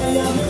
Yeah.